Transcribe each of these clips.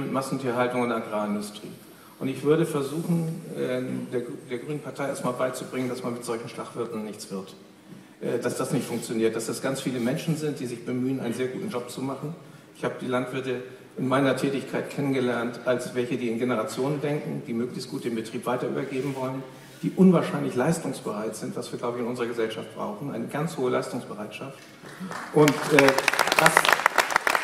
mit Massentierhaltung und Agrarindustrie. Und ich würde versuchen, äh, der, der Grünen Partei erstmal beizubringen, dass man mit solchen Schlachwirten nichts wird. Äh, dass das nicht funktioniert, dass das ganz viele Menschen sind, die sich bemühen, einen sehr guten Job zu machen. Ich habe die Landwirte in meiner Tätigkeit kennengelernt als welche, die in Generationen denken, die möglichst gut den Betrieb weiter übergeben wollen, die unwahrscheinlich leistungsbereit sind, was wir, glaube ich, in unserer Gesellschaft brauchen, eine ganz hohe Leistungsbereitschaft. Und äh, das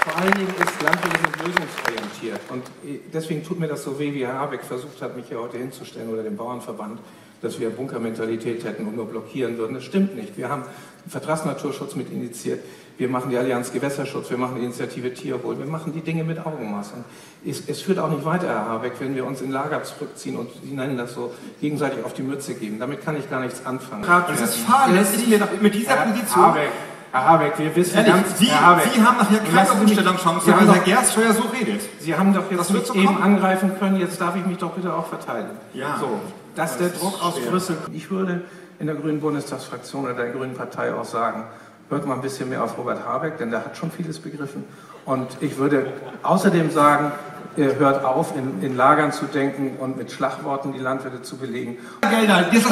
vor allen Dingen ist Landwirte sind lösungsorientiert. Und äh, deswegen tut mir das so weh, wie Herr Habeck versucht hat, mich hier heute hinzustellen oder den Bauernverband, dass wir Bunkermentalität hätten und nur blockieren würden. Das stimmt nicht. Wir haben Vertragsnaturschutz mit initiiert. Wir machen die Allianz Gewässerschutz, wir machen die Initiative Tierwohl, wir machen die Dinge mit Augenmaß. Und es, es, führt auch nicht weiter, Herr Habeck, wenn wir uns in Lager zurückziehen und Sie nennen das so, gegenseitig auf die Mütze geben. Damit kann ich gar nichts anfangen. Das ist fahrlässig mit dieser Position. Habeck, Herr Habeck, wir wissen Ehrlich, ganz, Sie, Herr Habeck, Sie haben nachher keine Umstellungschance, Sie haben weil Herr Gersteuer so redet. Sie haben doch jetzt Das so eben kommen. angreifen können, jetzt darf ich mich doch bitte auch verteidigen. Ja. So, dass der ist Druck aus schwer. Brüssel. Ich würde in der Grünen Bundestagsfraktion oder der Grünen Partei auch sagen, hört mal ein bisschen mehr auf Robert Habeck, denn der hat schon vieles begriffen. Und ich würde außerdem sagen, hört auf, in, in Lagern zu denken und mit Schlagworten die Landwirte zu belegen. Gelder, das,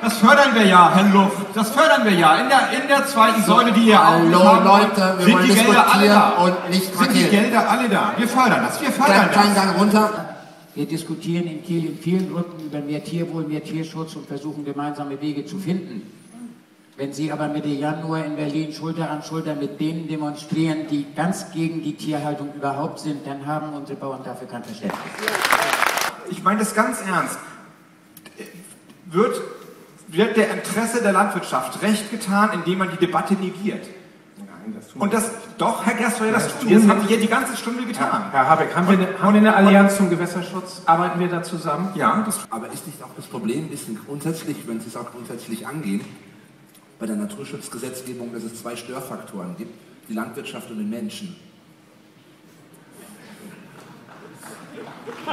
das fördern wir ja, Herr Luft. Das fördern wir ja. In der, in der zweiten Säule, die ihr Hallo, habt, Leute, wir sind wollen die Gelder alle da. und nicht sind die. Gelder alle da. Wir fördern das. Wir fördern kleinen das. Gang runter. Wir diskutieren in Kiel in vielen Gruppen über mehr Tierwohl, mehr Tierschutz und versuchen gemeinsame Wege zu finden. Wenn Sie aber Mitte Januar in Berlin Schulter an Schulter mit denen demonstrieren, die ganz gegen die Tierhaltung überhaupt sind, dann haben unsere Bauern dafür kein Verständnis. Ich meine das ganz ernst. Wird, wird der Interesse der Landwirtschaft recht getan, indem man die Debatte negiert? Nein, das tun Und wir das, doch, Herr Gersteuer, das Das tun tun Das wir haben Sie ja die ganze Stunde getan. Herr Habeck, haben wir, eine, haben wir eine Allianz zum Gewässerschutz? Arbeiten wir da zusammen? Ja, das Aber ist nicht auch das Problem, ist grundsätzlich, wenn Sie es auch grundsätzlich angehen, bei der Naturschutzgesetzgebung, dass es zwei Störfaktoren gibt, die Landwirtschaft und den Menschen.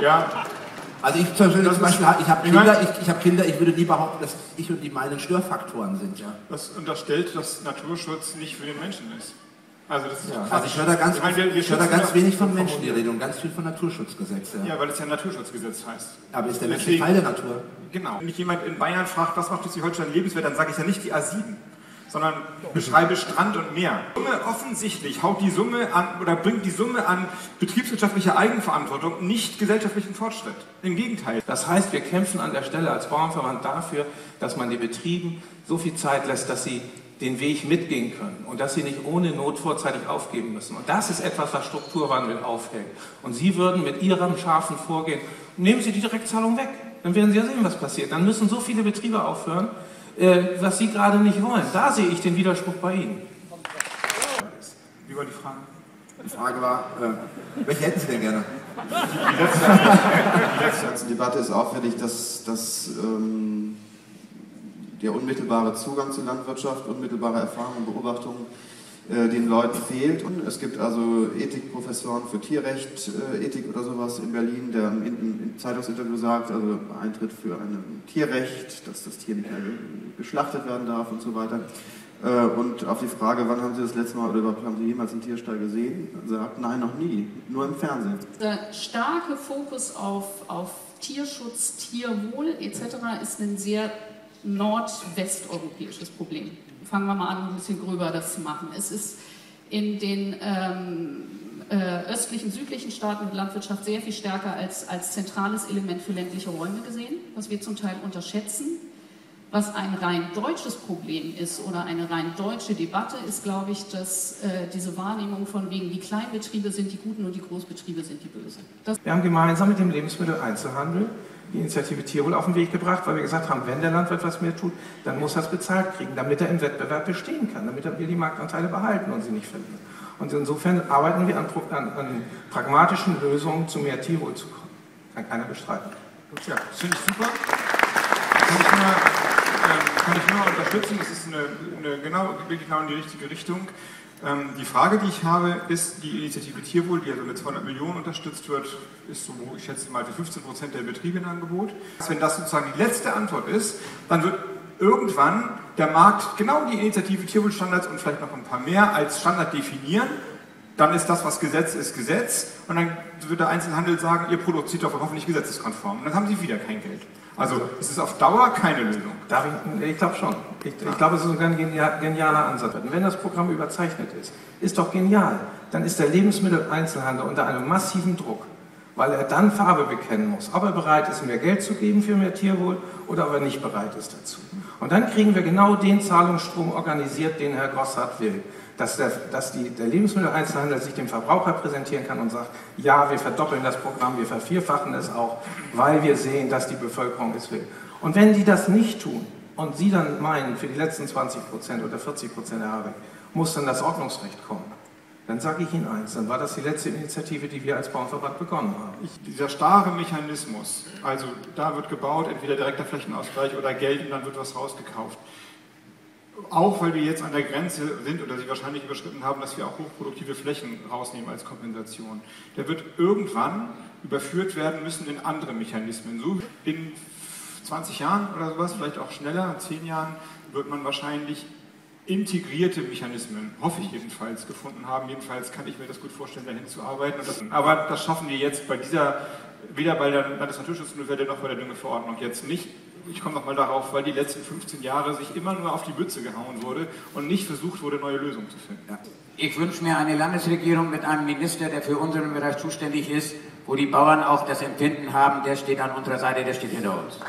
ja, Also ich persönlich zum Beispiel, ich habe Kinder, ich, ich habe Kinder, ich würde nie behaupten, dass ich und die meinen Störfaktoren sind. Ja. Das unterstellt, dass Naturschutz nicht für den Menschen ist. Also das ist Quatsch. Also ich höre da ganz, Ich meine, wir, wir höre da ganz ja- wenig von Menschen die Rede und ganz viel von Naturschutzgesetz. Ja. Ja, weil es ja Naturschutzgesetz heißt. Aber ist der Mensch Teil der Natur? Genau. Wenn mich jemand in Bayern fragt, was macht Schleswig-Holstein lebenswert, dann sage ich ja nicht die A7, sondern beschreibe Strand und Meer. Summe offensichtlich haut die Summe an oder bringt die Summe an betriebswirtschaftlicher Eigenverantwortung nicht gesellschaftlichen Fortschritt. Im Gegenteil. Das heißt, wir kämpfen an der Stelle als Bauernverband dafür, dass man den Betrieben so viel Zeit lässt, dass sie den Weg mitgehen können und dass sie nicht ohne Not vorzeitig aufgeben müssen. Und das ist etwas, was Strukturwandel aufhält. Und Sie würden mit Ihrem scharfen Vorgehen, nehmen Sie die Direktzahlung weg. Dann werden Sie ja sehen, was passiert. Dann müssen so viele Betriebe aufhören, was Sie gerade nicht wollen. Da sehe ich den Widerspruch bei Ihnen. Wie war die Frage? Die Frage war, äh, welche hätten Sie denn gerne? Die Debatte ist auffällig, dass, dass ähm, der unmittelbare Zugang zur Landwirtschaft, unmittelbare Erfahrung und Beobachtung äh, den Leuten fehlt. Und es gibt also Ethikprofessoren für Tierrecht, äh, Ethik oder sowas in Berlin, der im, Zeitungsinterview sagt, also Eintritt für ein Tierrecht, dass das Tier nicht mehr ge- geschlachtet werden darf und so weiter. Äh, Und auf die Frage, wann haben Sie das letzte Mal oder überhaupt haben Sie jemals einen Tierstall gesehen, sagt, nein, noch nie, nur im Fernsehen. Der starke Fokus auf, auf Tierschutz, Tierwohl etc. ist ein sehr nordwesteuropäisches Problem. Fangen wir mal an, ein bisschen gröber das zu machen. Es ist in den ähm, äh, östlichen, südlichen Staaten mit Landwirtschaft sehr viel stärker als, als zentrales Element für ländliche Räume gesehen, was wir zum Teil unterschätzen. Was ein rein deutsches Problem ist oder eine rein deutsche Debatte ist, glaube ich, dass äh, diese Wahrnehmung von wegen die Kleinbetriebe sind die Guten und die Großbetriebe sind die Bösen. Wir haben gemeinsam mit dem Lebensmitteleinzelhandel die Initiative Tierwohl auf den Weg gebracht, weil wir gesagt haben, wenn der Landwirt was mehr tut, dann muss er es bezahlt kriegen, damit er im Wettbewerb bestehen kann, damit wir die Marktanteile behalten und sie nicht verlieren. Und insofern arbeiten wir an, an, an pragmatischen Lösungen, zu mehr Tierwohl zu kommen. Kann keiner bestreiten. Ja, das finde ich super. Kann ich nur, ähm, kann ich nur unterstützen. Das ist eine, eine genau, wirklich genau in die richtige Richtung. Ähm, die Frage, die ich habe, ist die Initiative Tierwohl, die also mit 200 Millionen unterstützt wird, ist so, ich schätze mal, für 15 Prozent der Betriebe in Angebot. Wenn das sozusagen die letzte Antwort ist, dann wird irgendwann der Markt genau die Initiative Tierwohlstandards und vielleicht noch ein paar mehr als Standard definieren dann ist das, was Gesetz ist, Gesetz. Und dann wird der Einzelhandel sagen, ihr produziert doch hoffentlich gesetzeskonform. Und dann haben sie wieder kein Geld. Also es ist auf Dauer keine Lösung. Darf ich, ich glaube schon. Ich, ich glaube, es ist sogar ein genialer Ansatz. Wenn das Programm überzeichnet ist, ist doch genial. Dann ist der Lebensmitteleinzelhandel unter einem massiven Druck, weil er dann Farbe bekennen muss, ob er bereit ist, mehr Geld zu geben für mehr Tierwohl oder ob er nicht bereit ist dazu. Und dann kriegen wir genau den Zahlungsstrom organisiert, den Herr Gossart will dass, der, dass die, der Lebensmitteleinzelhandel sich dem Verbraucher präsentieren kann und sagt, ja, wir verdoppeln das Programm, wir vervierfachen es auch, weil wir sehen, dass die Bevölkerung es will. Und wenn die das nicht tun und Sie dann meinen, für die letzten 20 Prozent oder 40 Prozent der Arbeit muss dann das Ordnungsrecht kommen, dann sage ich Ihnen eins, dann war das die letzte Initiative, die wir als Bauernverband begonnen haben. Ich, dieser starre Mechanismus, also da wird gebaut, entweder direkter Flächenausgleich oder Geld und dann wird was rausgekauft auch weil wir jetzt an der Grenze sind oder Sie wahrscheinlich überschritten haben, dass wir auch hochproduktive Flächen rausnehmen als Kompensation. Der wird irgendwann überführt werden müssen in andere Mechanismen. So in 20 Jahren oder sowas, vielleicht auch schneller, in 10 Jahren, wird man wahrscheinlich integrierte Mechanismen, hoffe ich jedenfalls, gefunden haben. Jedenfalls kann ich mir das gut vorstellen, dahin zu arbeiten. Das, aber das schaffen wir jetzt bei dieser, weder bei der Landesnaturschutzbehörde noch bei der Düngeverordnung jetzt nicht ich komme nochmal darauf, weil die letzten 15 Jahre sich immer nur auf die Mütze gehauen wurde und nicht versucht wurde, neue Lösungen zu finden. Ich wünsche mir eine Landesregierung mit einem Minister, der für unseren Bereich zuständig ist, wo die Bauern auch das Empfinden haben, der steht an unserer Seite, der steht hinter uns.